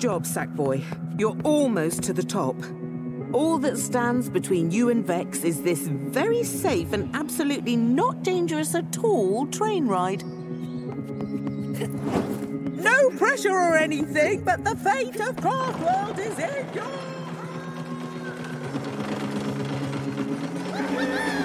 Job, Sackboy. You're almost to the top. All that stands between you and Vex is this very safe and absolutely not dangerous at all train ride. No pressure or anything, but the fate of Craftworld is in your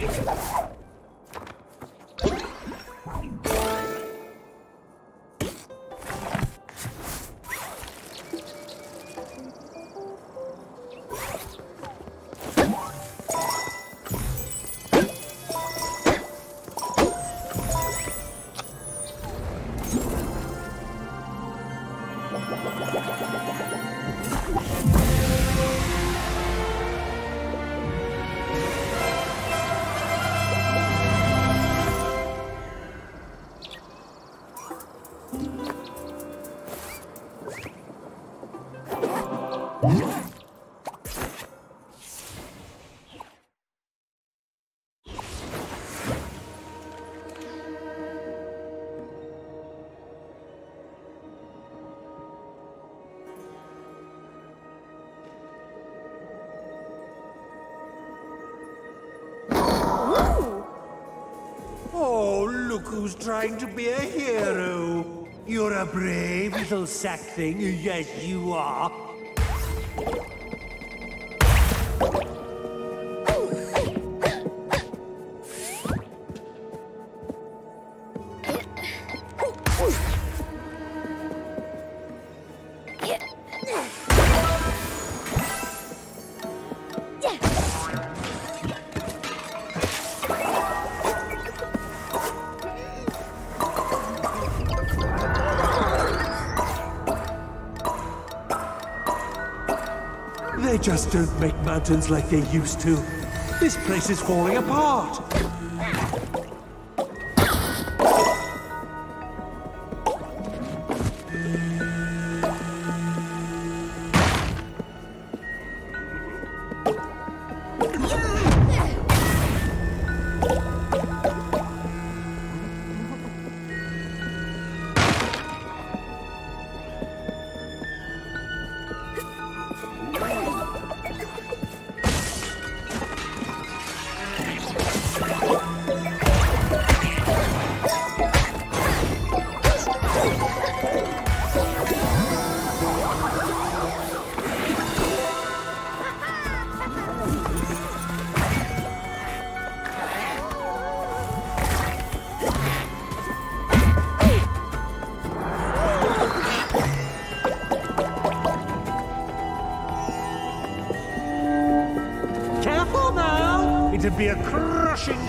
あっ! Who's trying to be a hero. You're a brave little sack thing. Yes, you are. Just don't make mountains like they used to. This place is falling apart.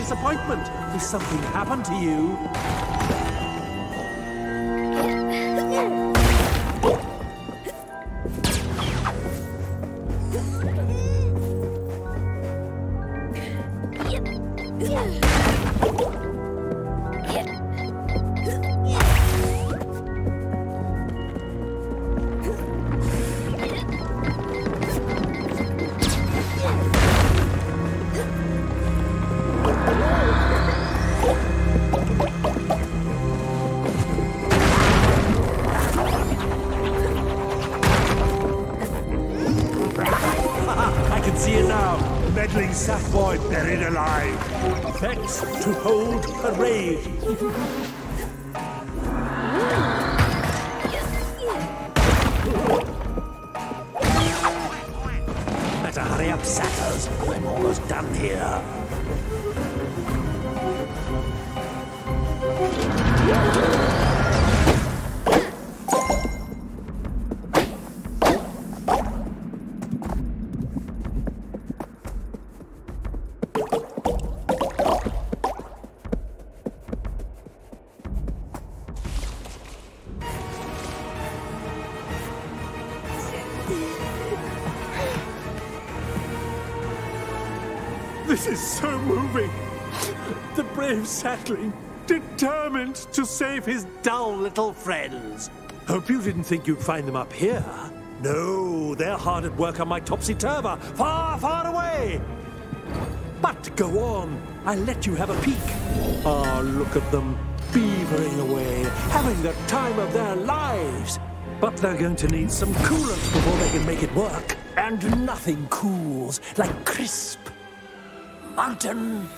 Disappointment something happened to you. To hold parade. brave determined to save his dull little friends. Hope you didn't think you'd find them up here. No, they're hard at work on my topsy-turver, far, far away. But go on, I'll let you have a peek. Ah, oh, look at them, beavering away, having the time of their lives. But they're going to need some coolant before they can make it work. And nothing cools like crisp, mountain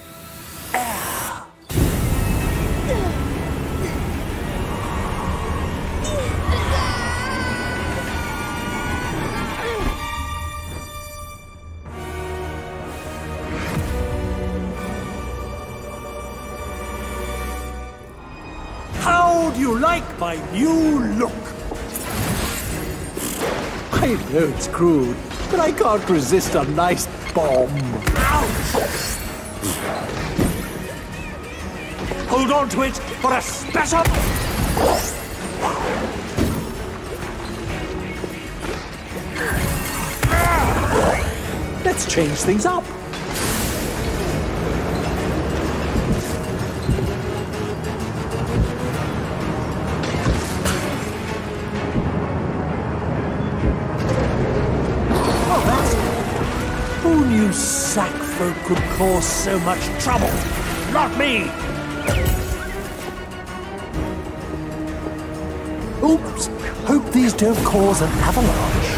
my new look? I know it's crude, but I can't resist a nice bomb. Ouch! Hold on to it for a special... Let's change things up. Knew sack folk could cause so much trouble? Not me! Oops! Hope these don't cause an avalanche.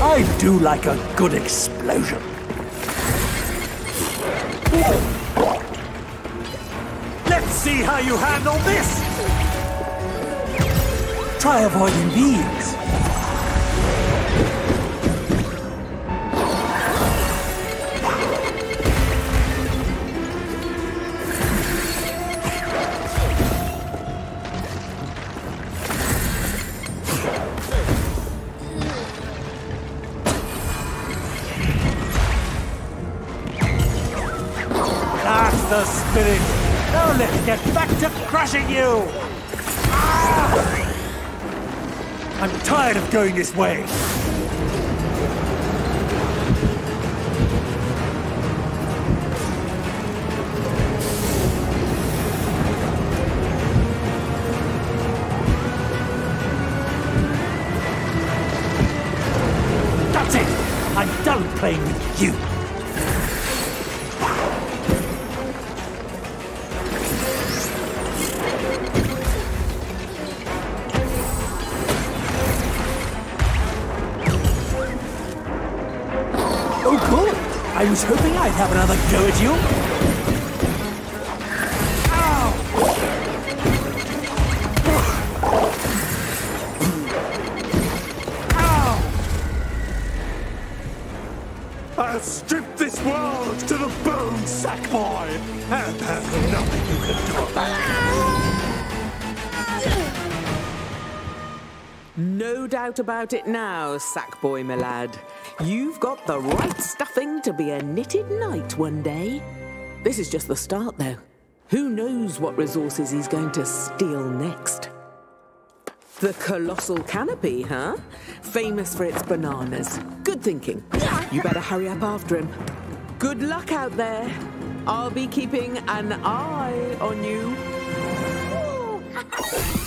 I do like a good explosion. Let's see how you handle this! Try avoiding these. That's the spirit! Now let's get back to crushing you! Ah! I'm tired of going this way! That's it! I'm done playing with you! I was hoping I'd have another go at you. I'll strip this world to the bone, Sackboy! And there's nothing you can do about it! No doubt about it now, Sackboy, my lad. You've got the right stuffing to be a knitted knight one day. This is just the start, though. Who knows what resources he's going to steal next? The colossal canopy, huh? Famous for its bananas. Good thinking. You better hurry up after him. Good luck out there. I'll be keeping an eye on you.